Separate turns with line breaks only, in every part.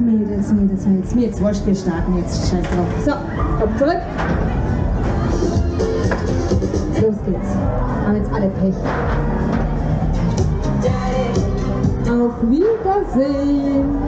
Mädels, Mädels, Mädels. Mir jetzt wurscht, wir starten jetzt. Scheiß drauf. So, Kopf zurück. Los geht's. Haben jetzt alle Pech. Auf Wiedersehen.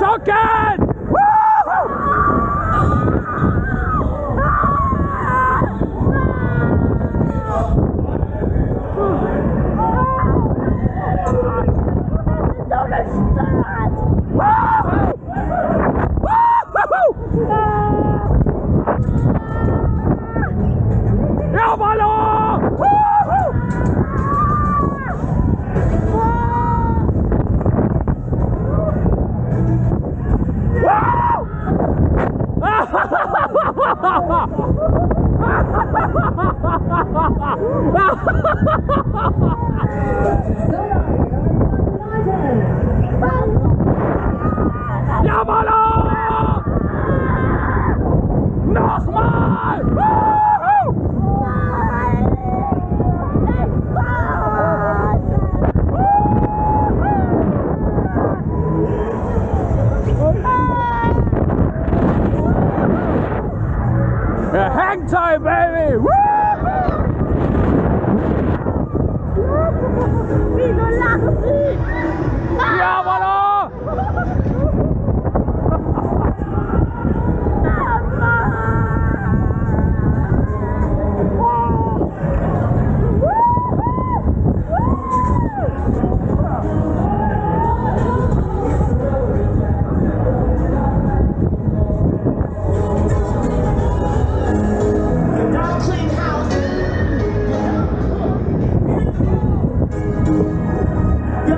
404 time, baby!
Woo!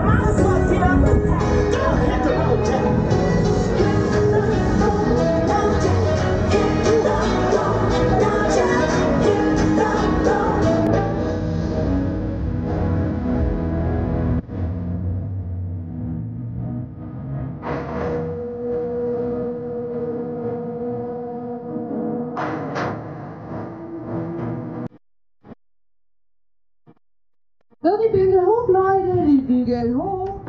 Might as well get up
can get home.